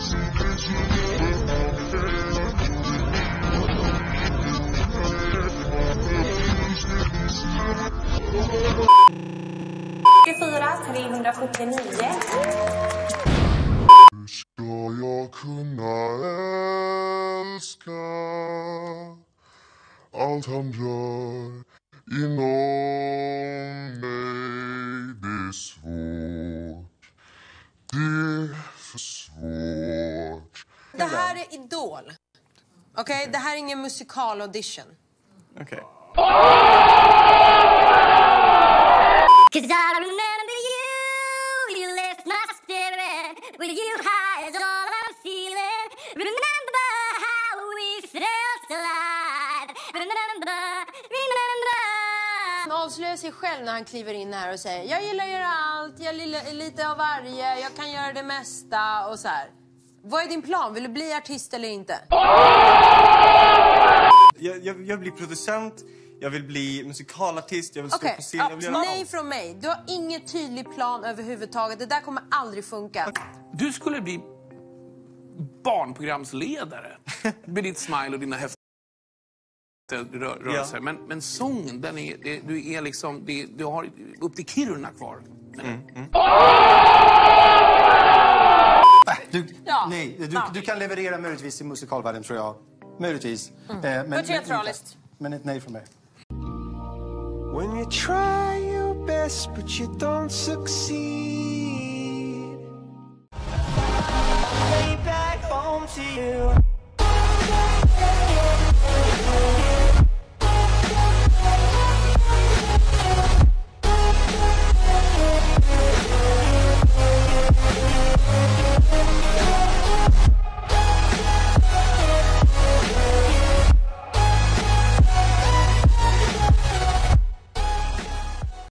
279. Что я kunaelska Det här är Idol. Okej, det här är ingen musikal-audition. Okej. Remember. Han avslöjar sig själv när han kliver in här och säger jag gillar att göra allt, jag gillar lite av varje, jag kan göra det mesta och så här. Vad är din plan? Vill du bli artist eller inte? Jag, jag, jag blir producent, jag vill bli musikalartist, jag vill stå på scen. ja, jag vill göra nej allt. från mig. Du har ingen tydlig plan överhuvudtaget. Det där kommer aldrig funka. Du skulle bli barnprogramsledare med ditt smile och dina häftiga rö- rörelser. Ja. Men, men sången, den är, det, du är liksom, det, du har upp till Kiruna kvar. Du, Ja. Nej, du, Ja. du kan leverera möjligtvis i musikalvärlden tror jag. Möjligtvis. Eh, men, För teatraliskt. Men, men ett nej från mig. When you try your best but you don't succeed. Way back home to you.